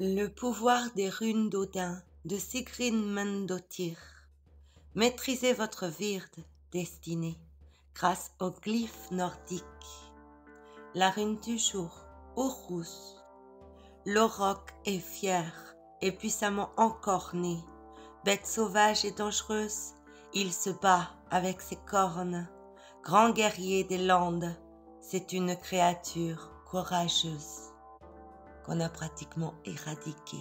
Le pouvoir des runes d'Odin de Sigrid Mundottir. Maîtrisez votre virde destinée grâce aux glyphes nordiques. La rune du jour, Urus. L'auroch est fier et puissamment encore né. Bête sauvage et dangereuse, il se bat avec ses cornes. Grand guerrier des landes, c'est une créature courageuse qu'on a pratiquement éradiqué.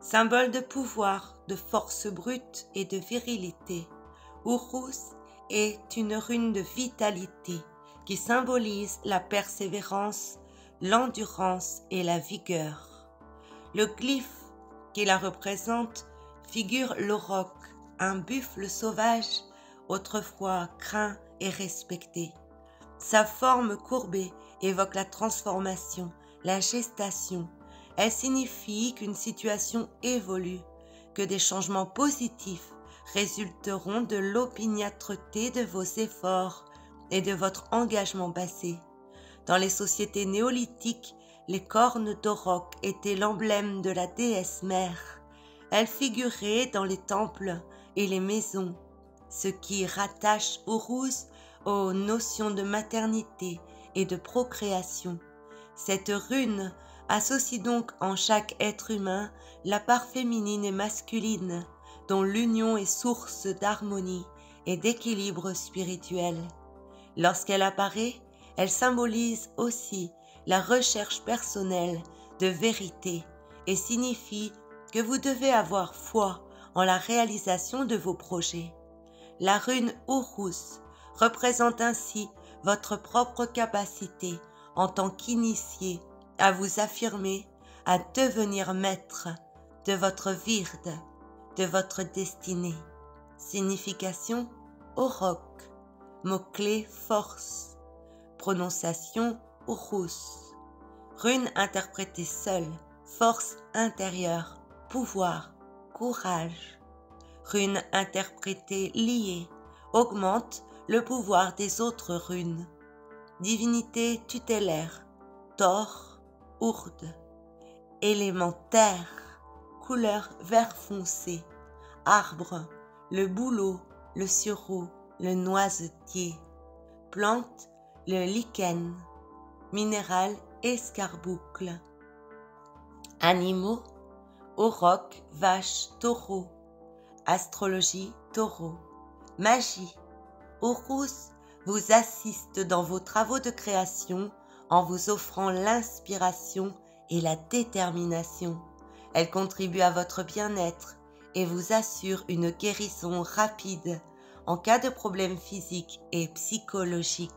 Symbole de pouvoir, de force brute et de virilité, Urus est une rune de vitalité qui symbolise la persévérance, l'endurance et la vigueur. Le glyphe qui la représente figure l'auroch, un buffle sauvage autrefois craint et respecté. Sa forme courbée évoque la transformation, la gestation, elle signifie qu'une situation évolue, que des changements positifs résulteront de l'opiniâtreté de vos efforts et de votre engagement passé. Dans les sociétés néolithiques, les cornes d'auroch étaient l'emblème de la déesse mère. Elles figuraient dans les temples et les maisons, ce qui rattache Urus aux notions de maternité et de procréation. Cette rune associe donc en chaque être humain la part féminine et masculine, dont l'union est source d'harmonie et d'équilibre spirituel. Lorsqu'elle apparaît, elle symbolise aussi la recherche personnelle de vérité et signifie que vous devez avoir foi en la réalisation de vos projets. La rune Urus représente ainsi votre propre capacité en tant qu'initié à vous affirmer, à devenir maître de votre virde, de votre destinée. Signification roc, mot-clé force, prononciation urus, rune interprétée seule, force intérieure, pouvoir, courage. Rune interprétée liée augmente le pouvoir des autres runes divinité tutélaire, Thor, Ourde, élémentaire, couleur vert foncé, arbre, le bouleau, le sureau, le noisetier, plante, le lichen, minéral, escarboucle, animaux, auroch, vache, taureau, astrologie, taureau, magie, Horus, vous assiste dans vos travaux de création en vous offrant l'inspiration et la détermination. Elle contribue à votre bien-être et vous assure une guérison rapide en cas de problèmes physiques et psychologiques.